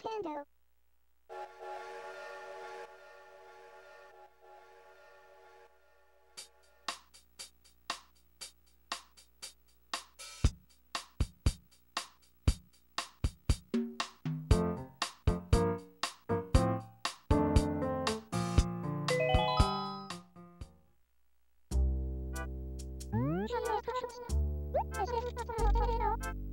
Nintendo. Thank you.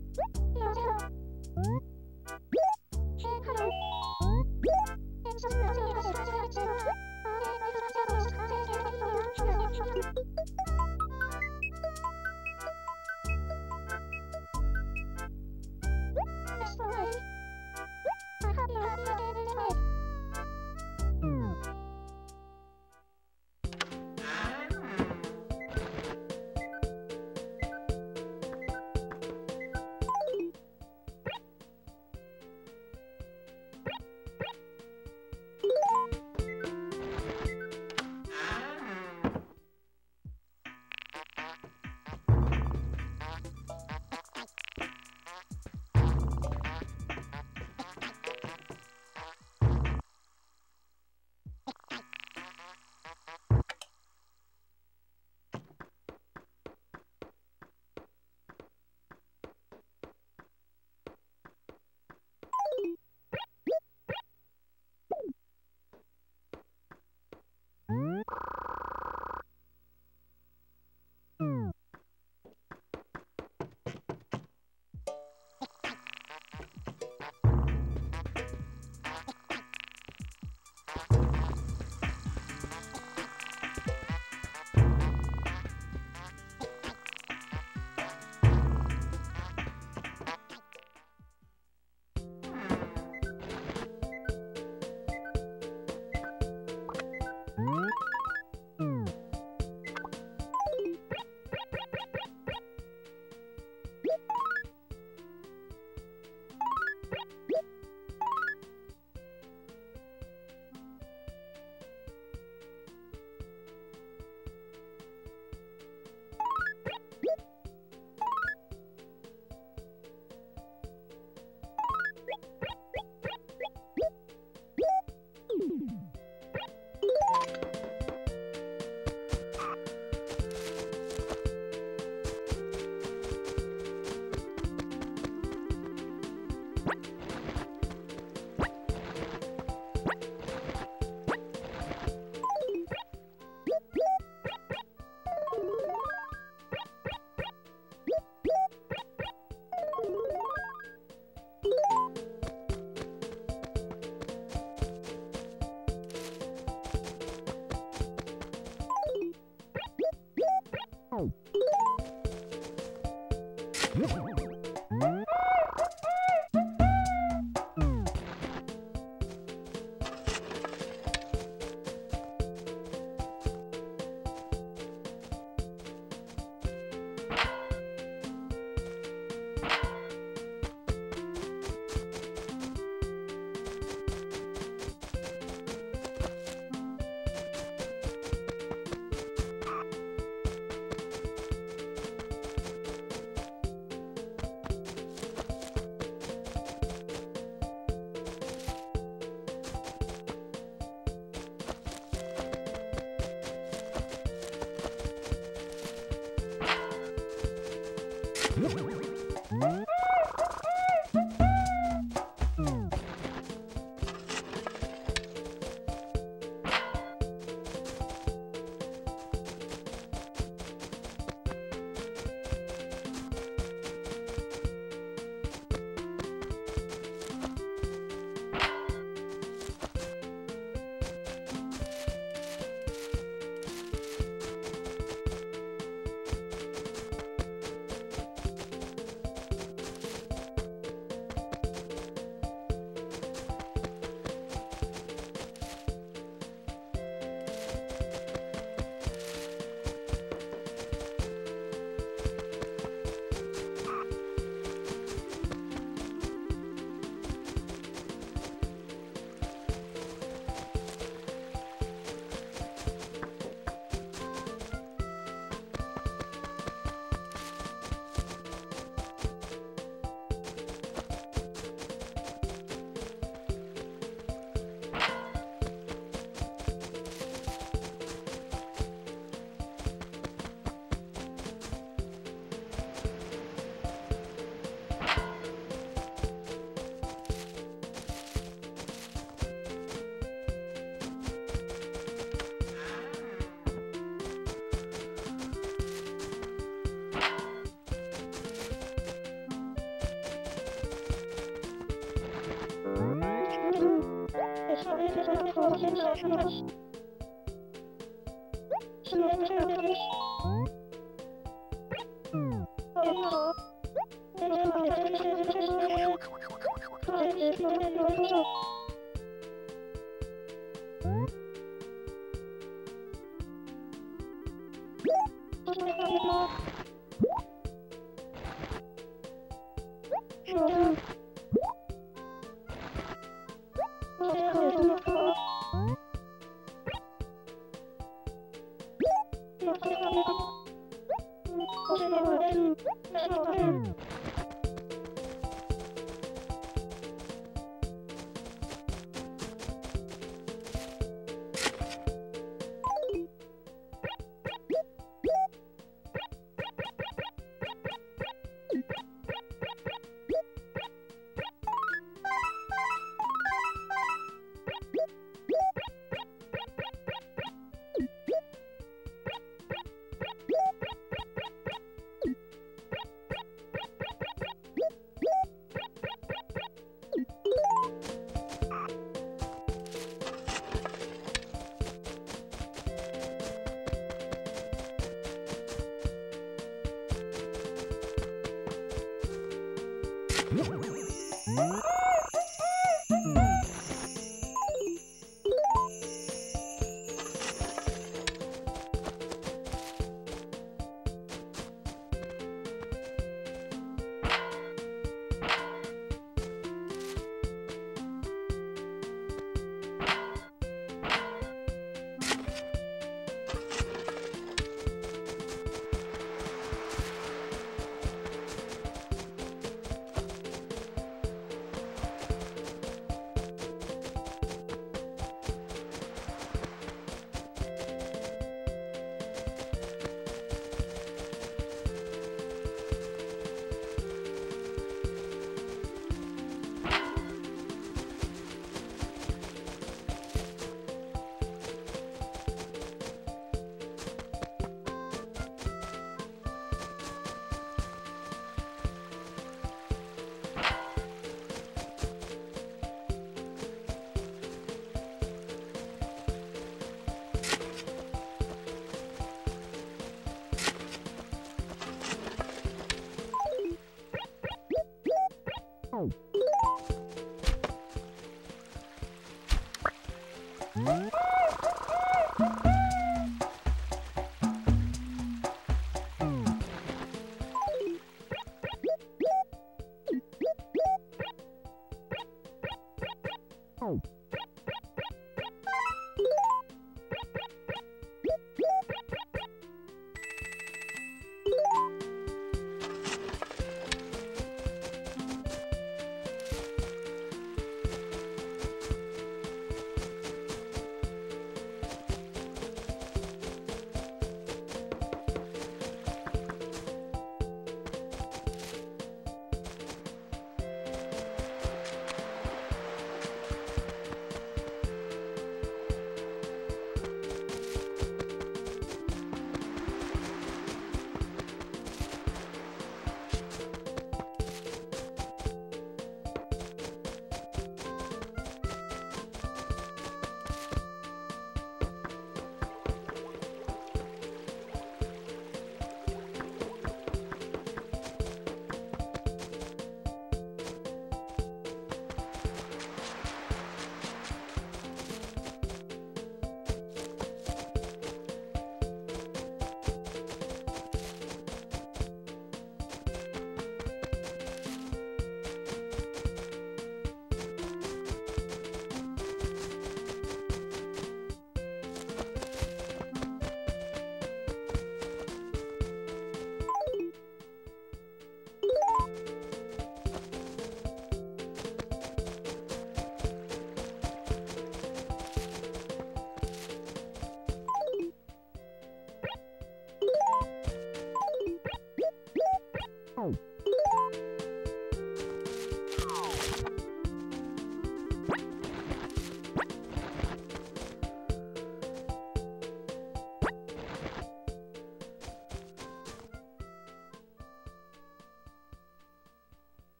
这个是不？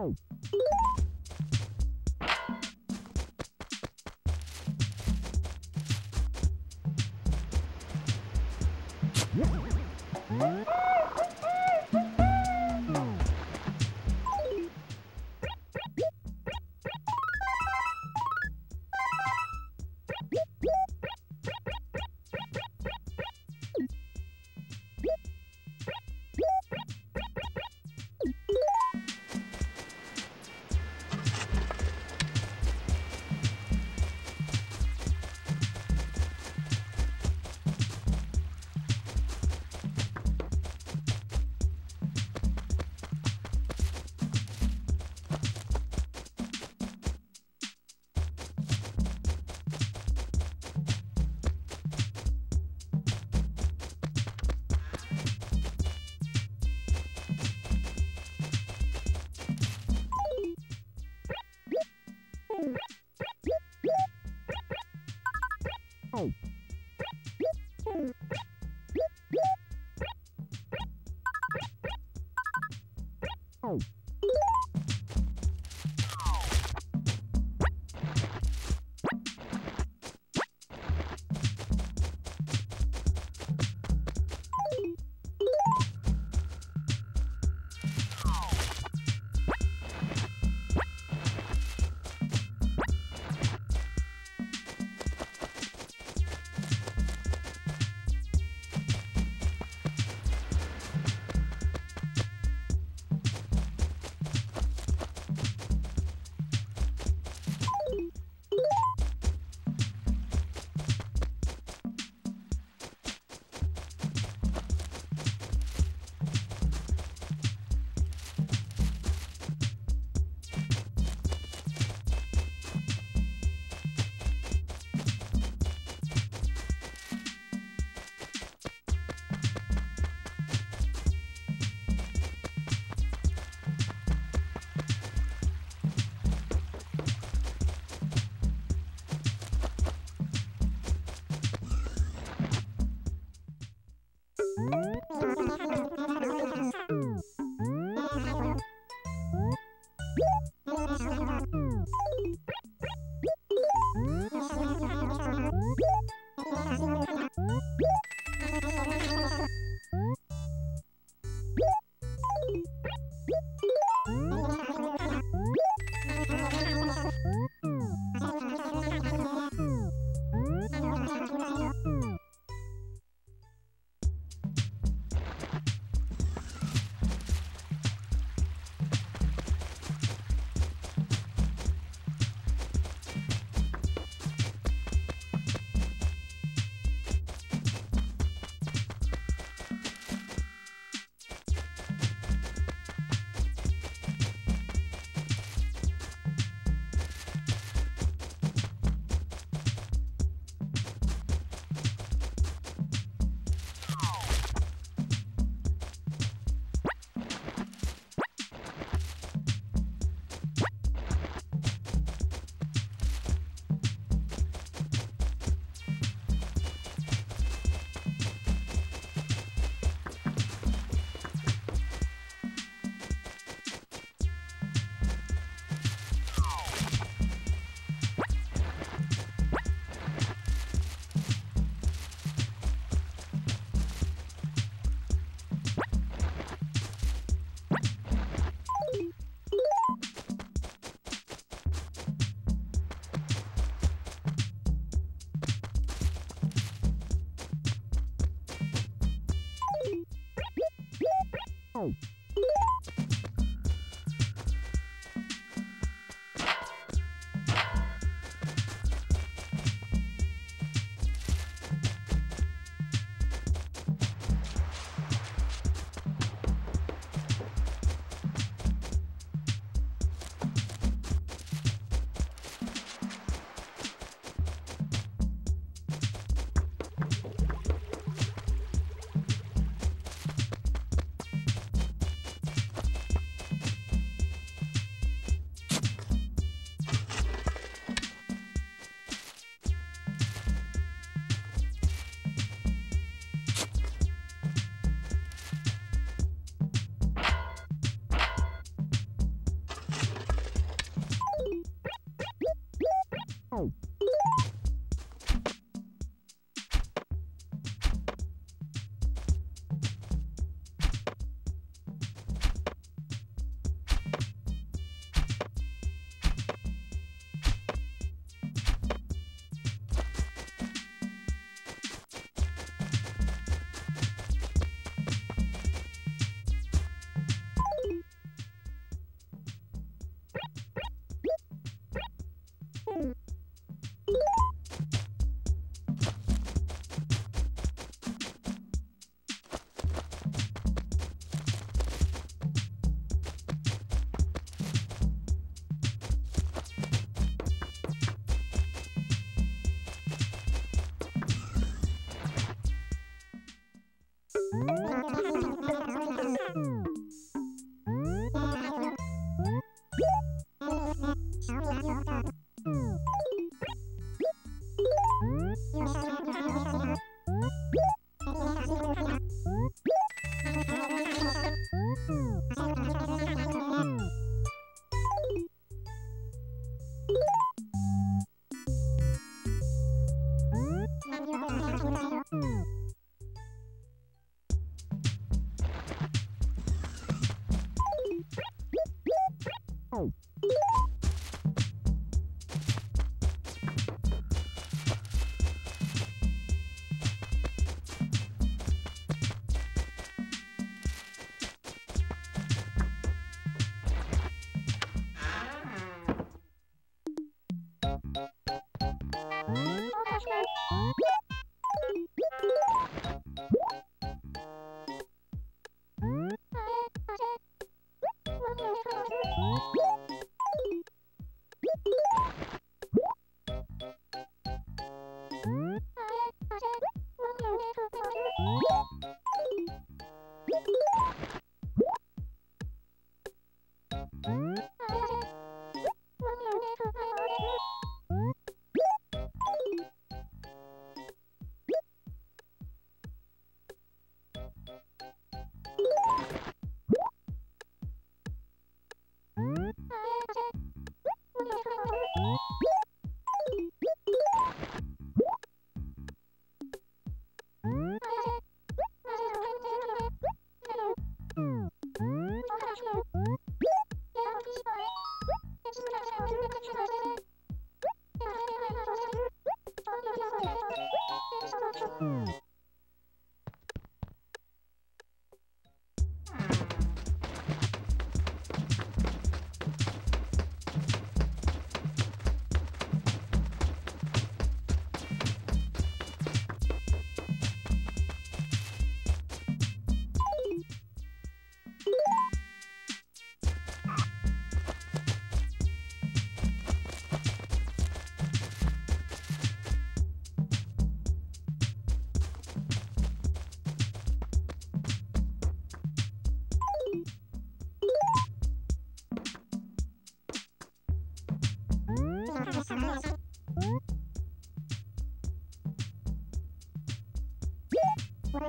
Oh.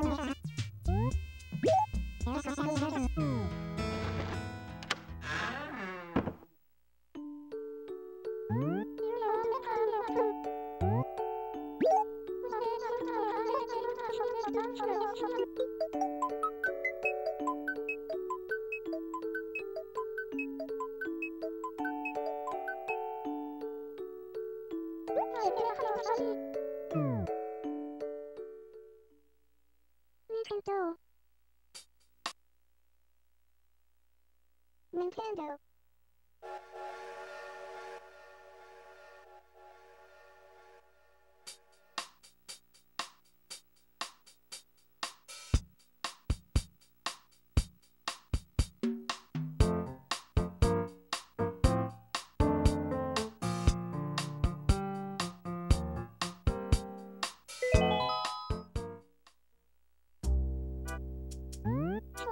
Nintendo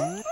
Mm-hmm.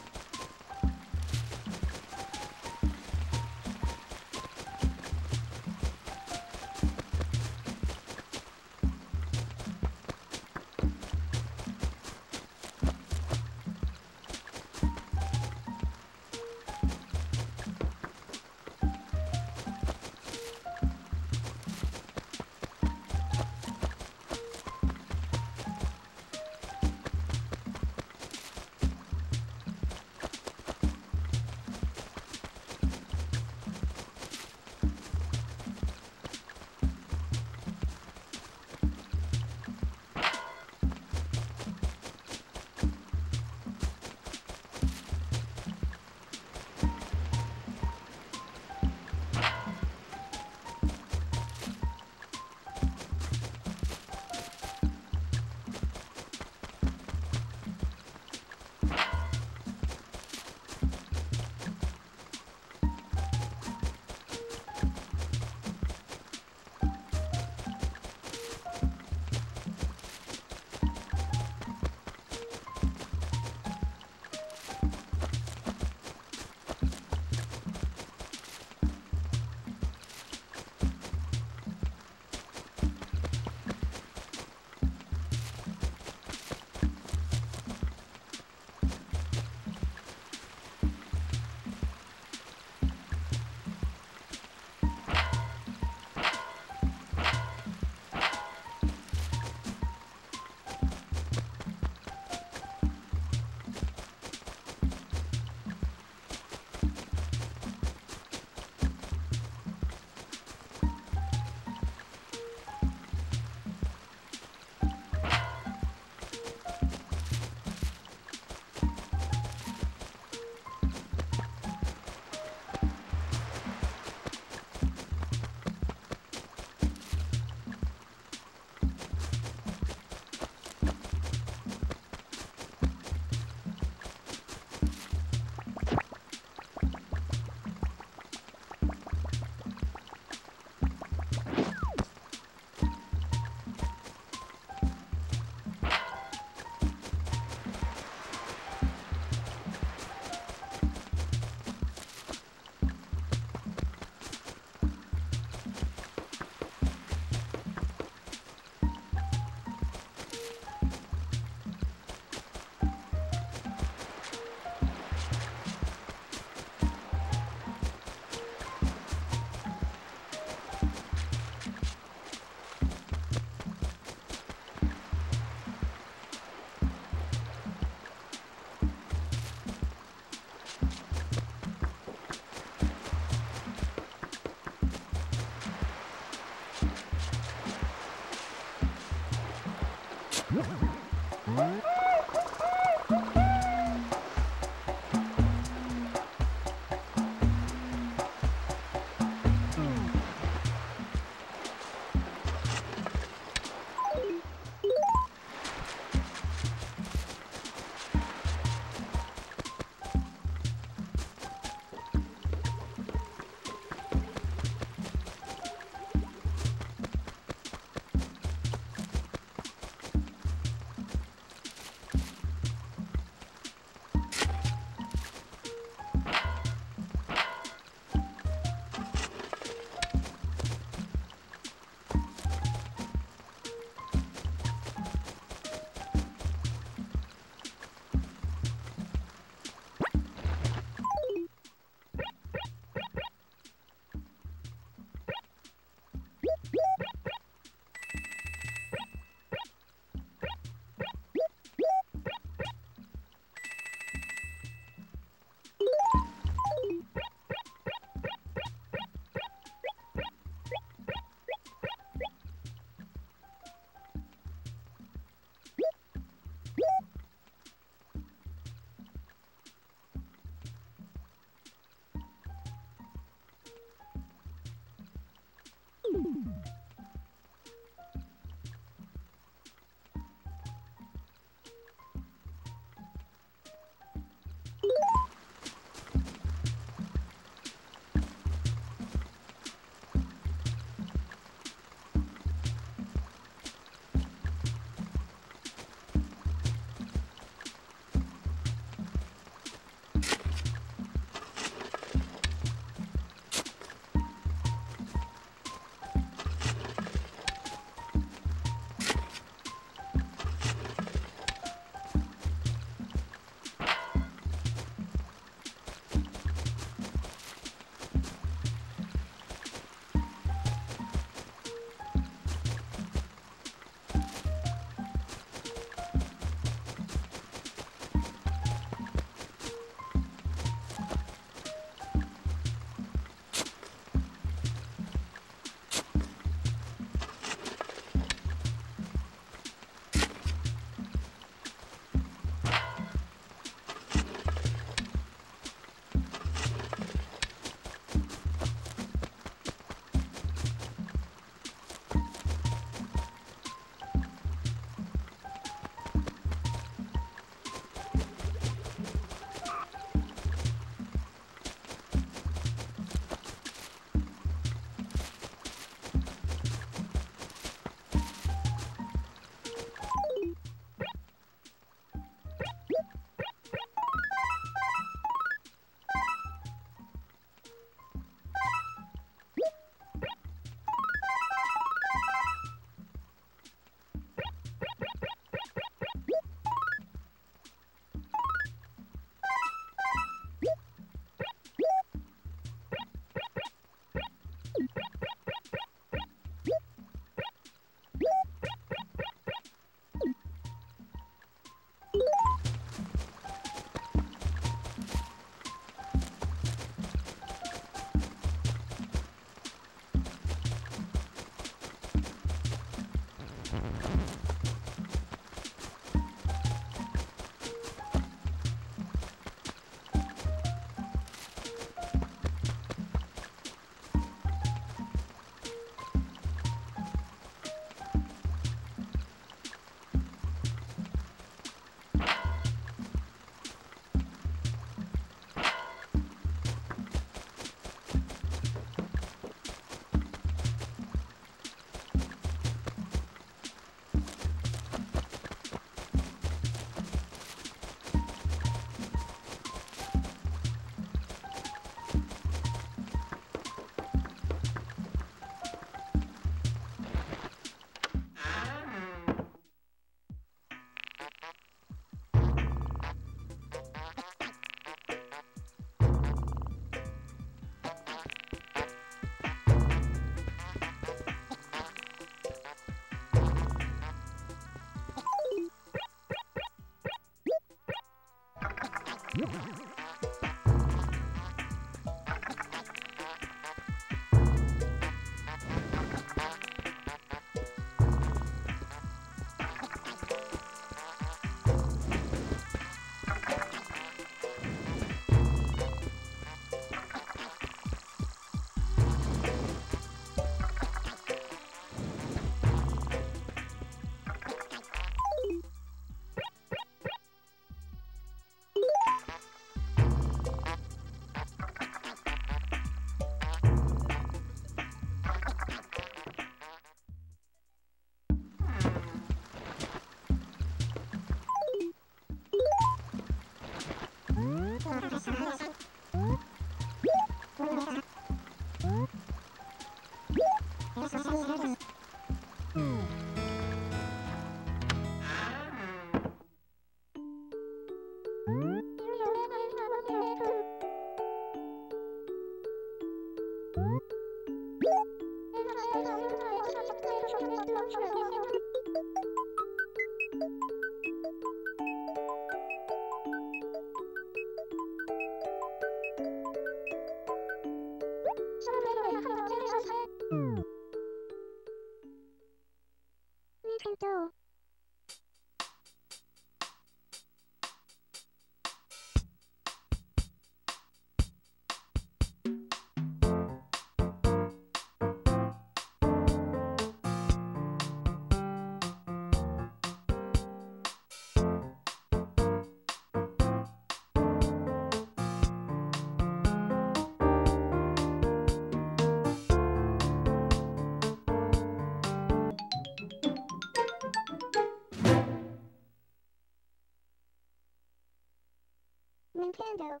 Nintendo.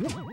Whoa!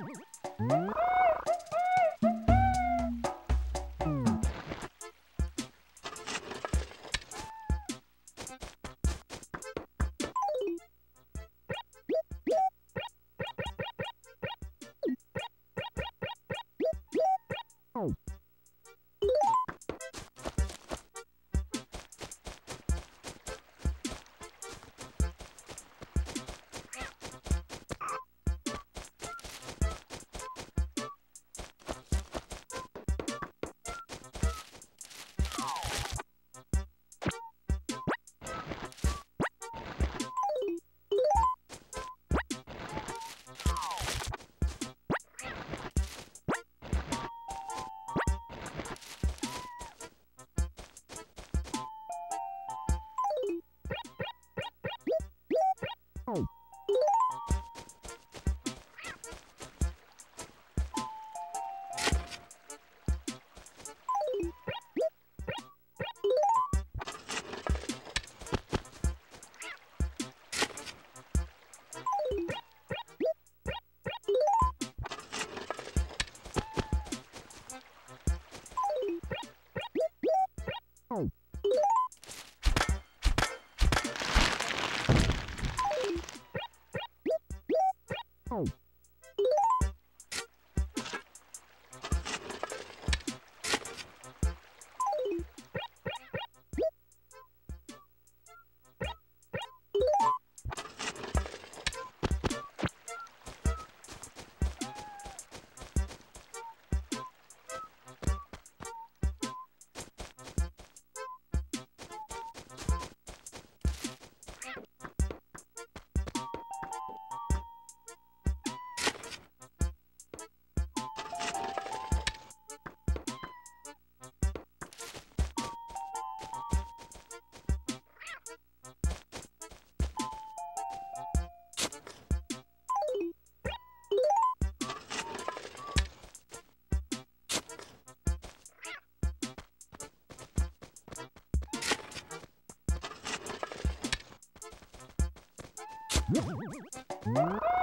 Música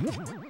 you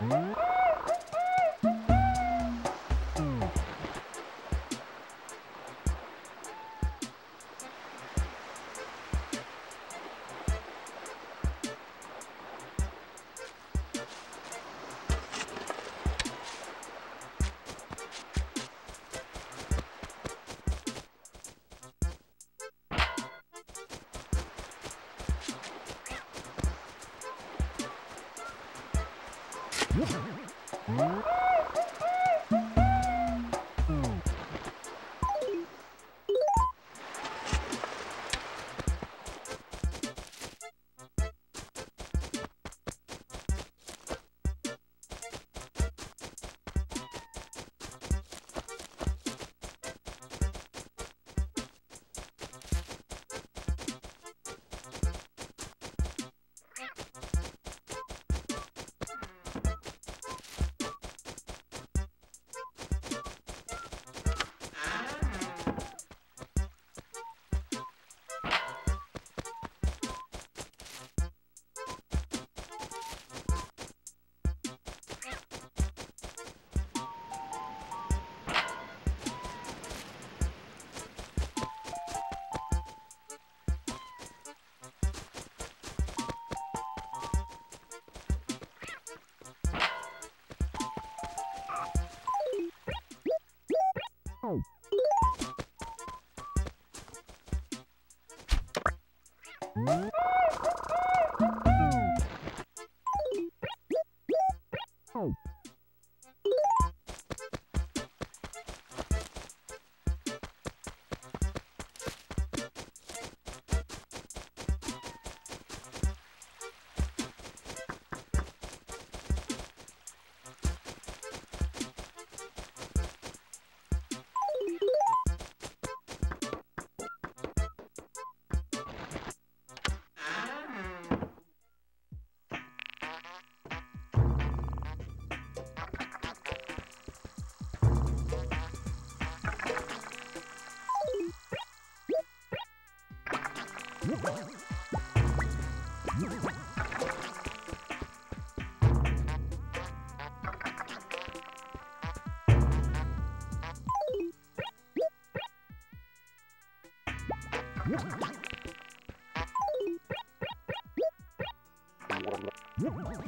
Oh. Mm-hmm. Woo!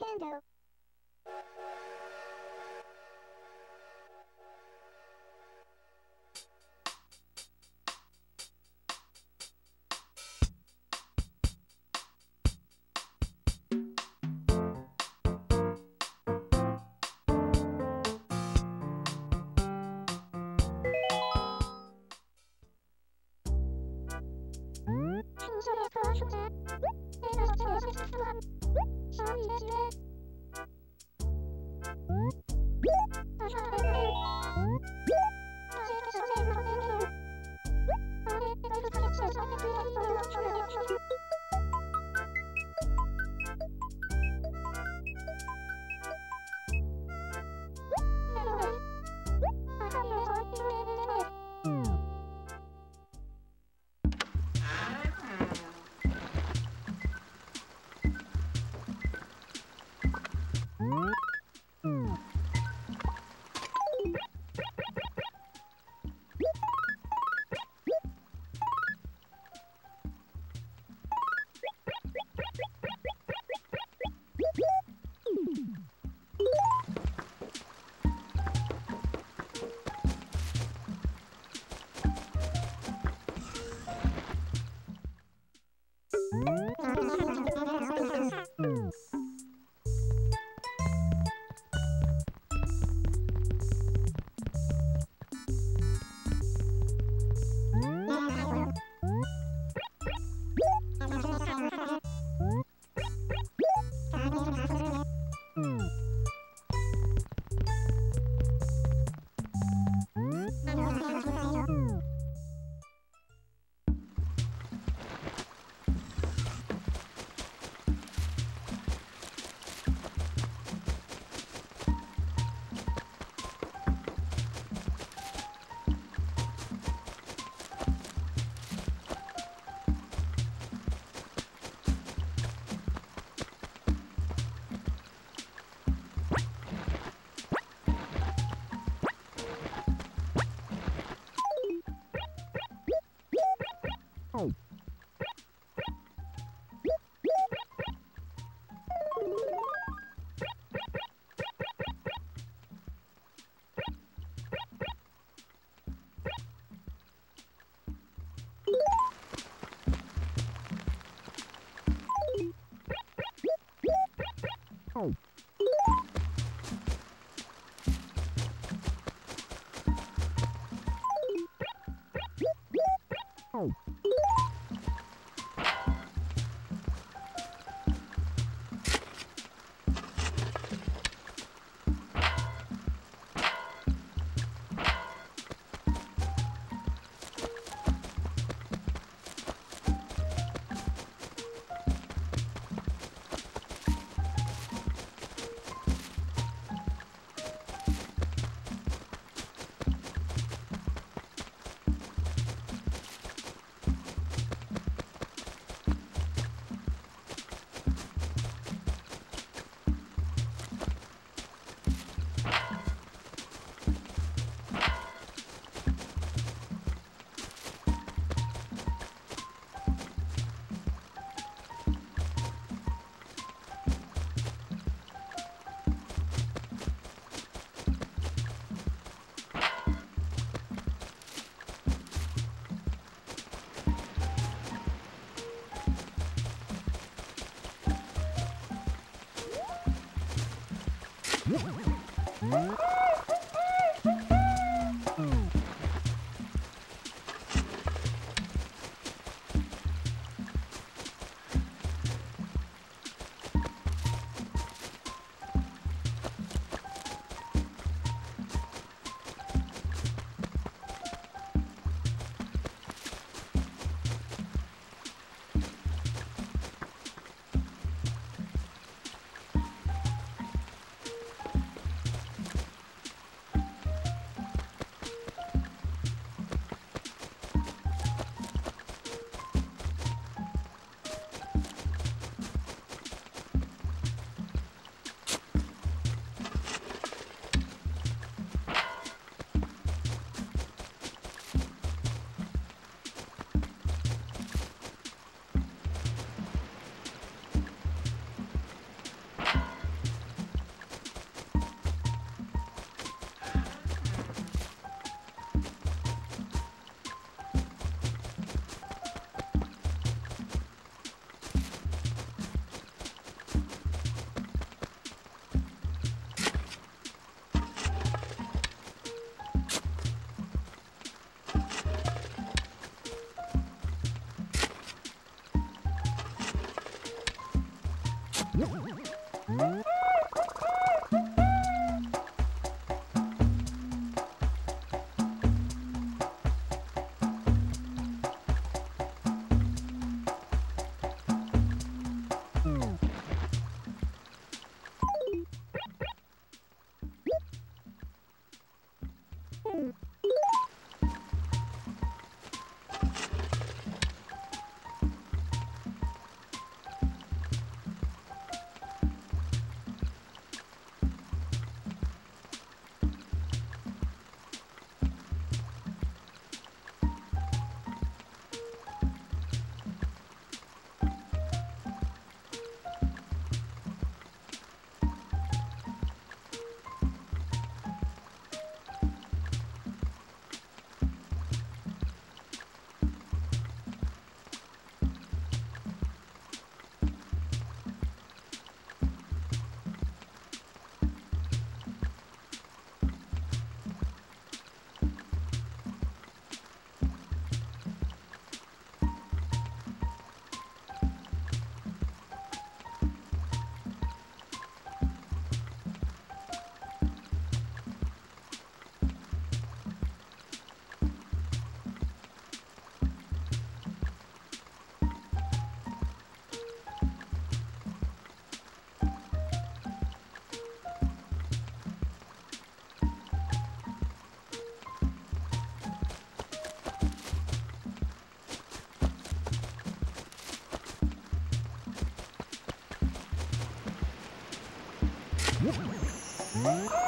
Nintendo. そうで Mm-hmm.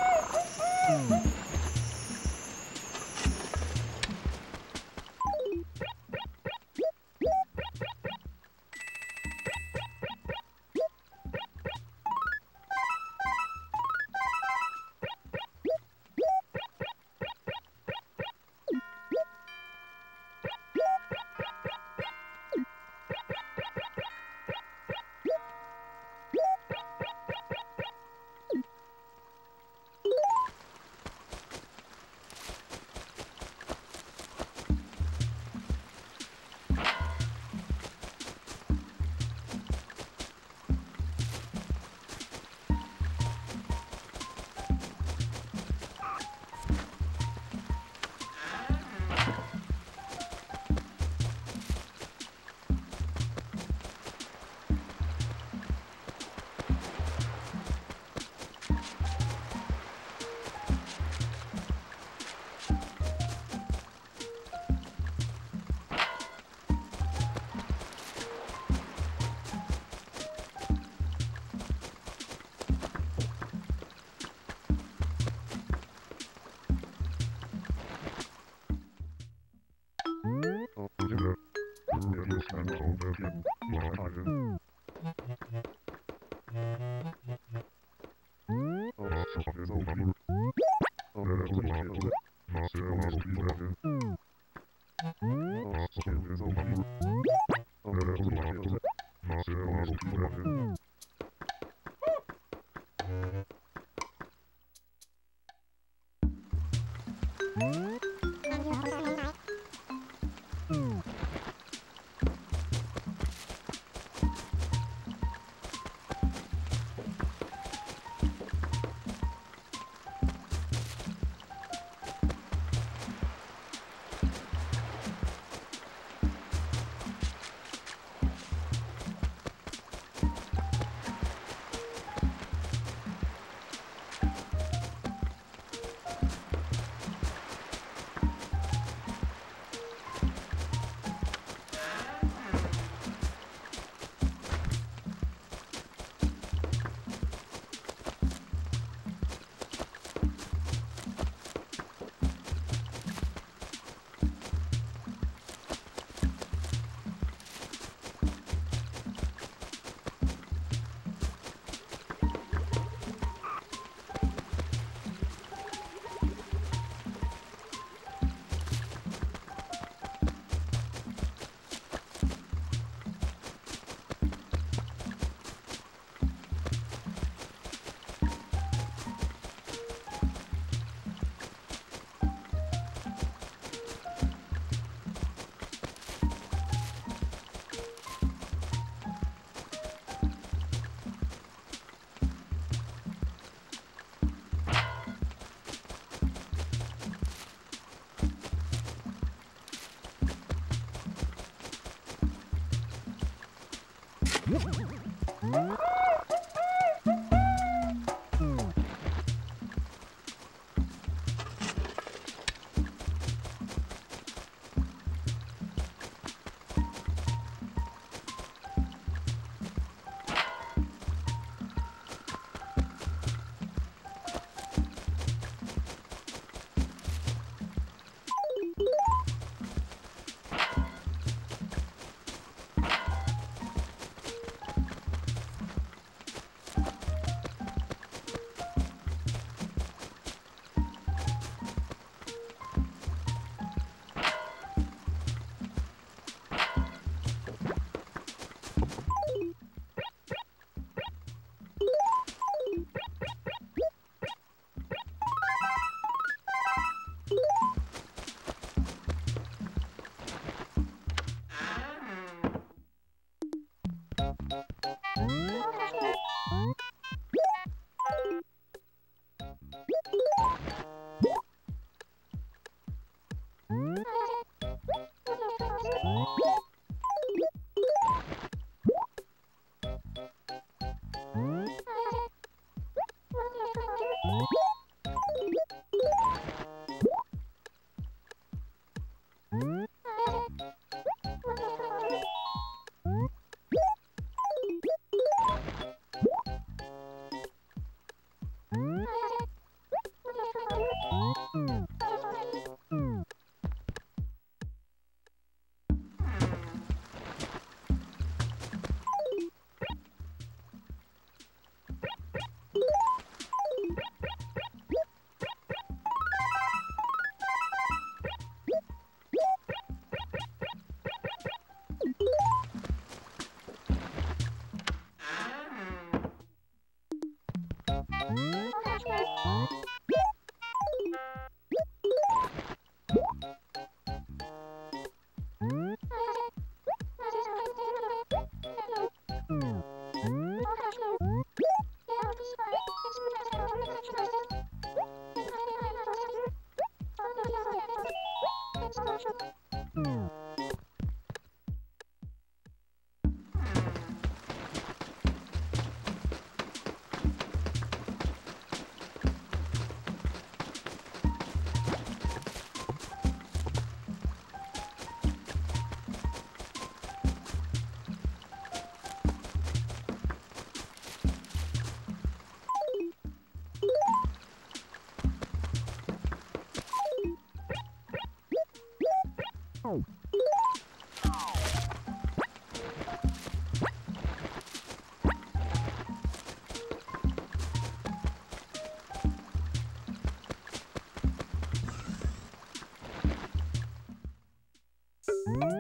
Bye.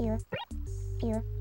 Pew. Pew.